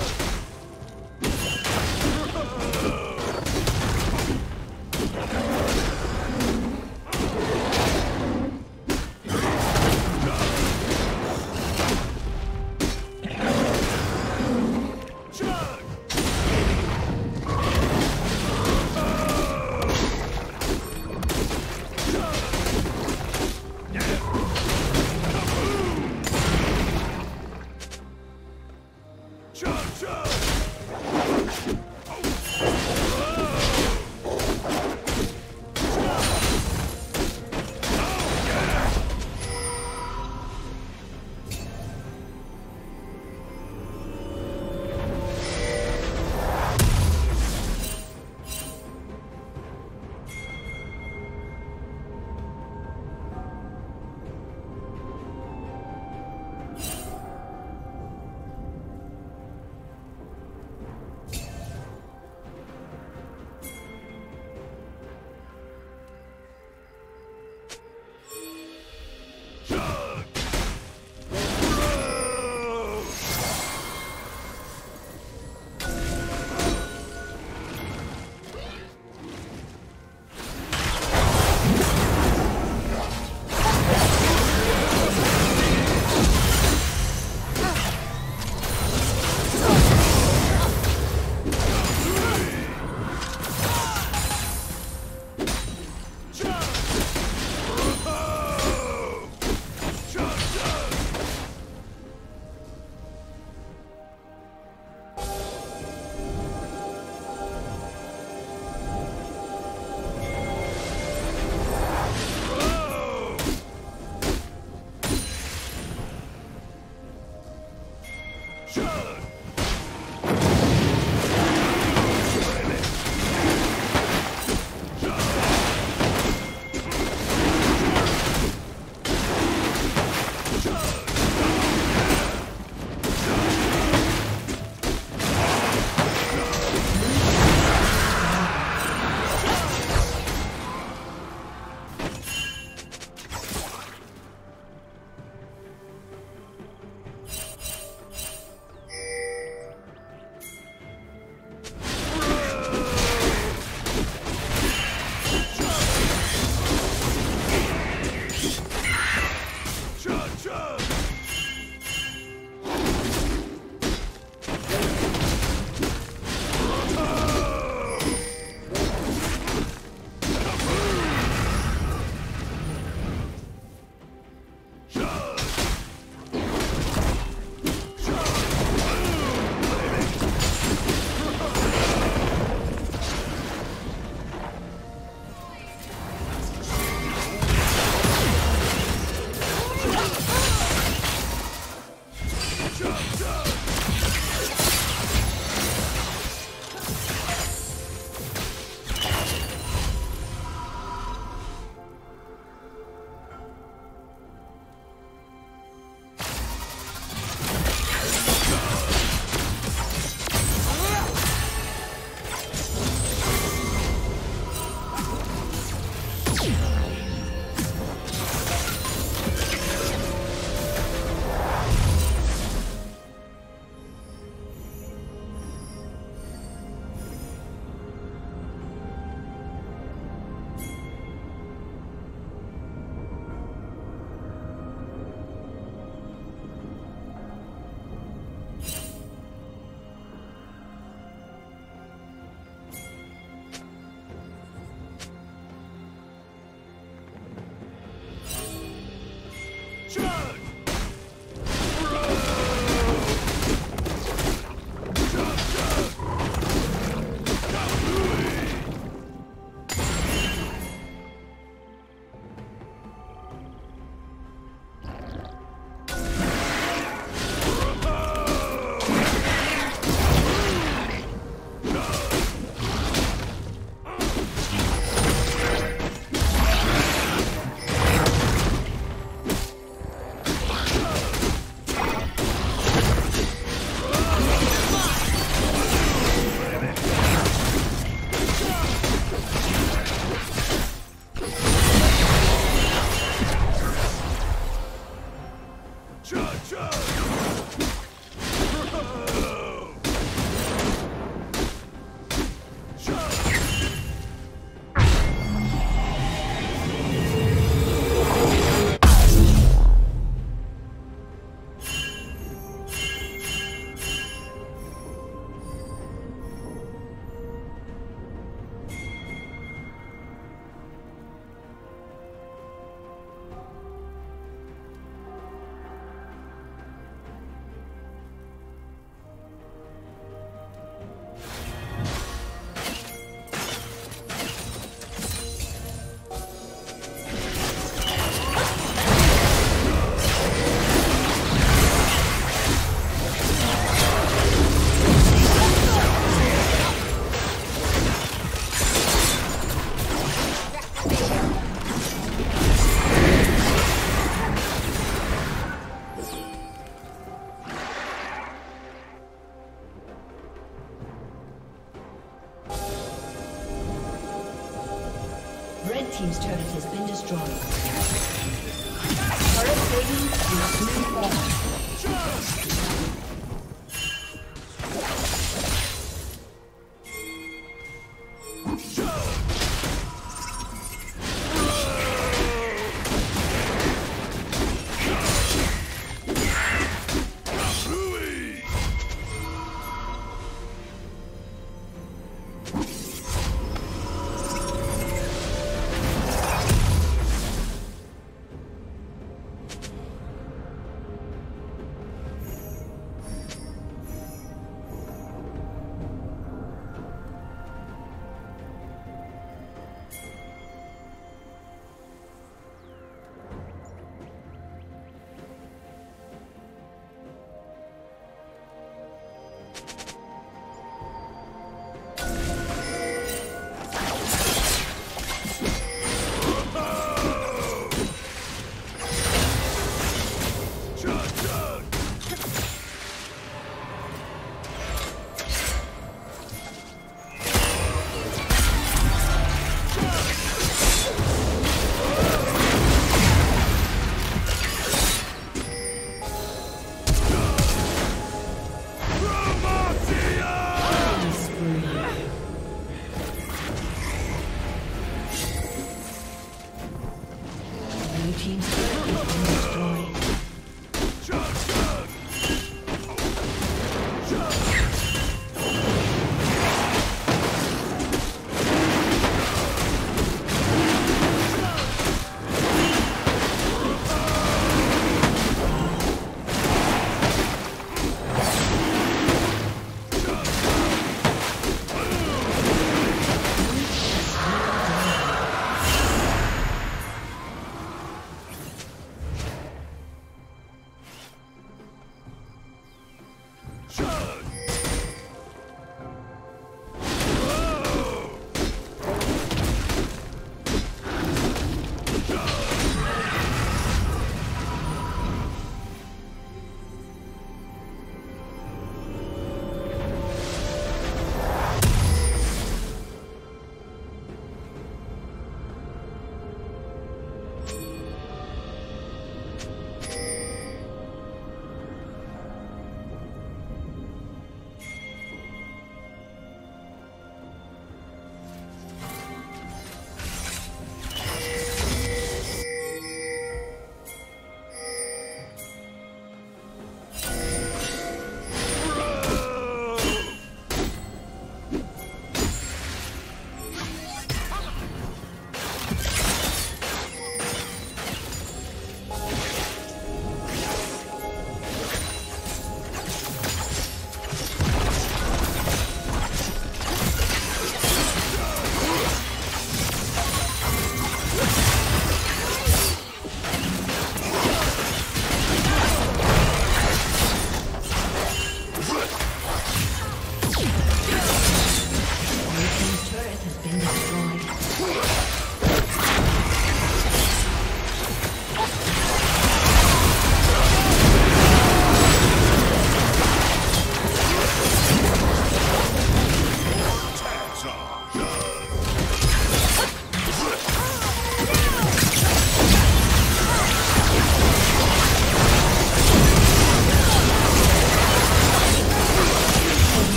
Whoa! Cha-cha!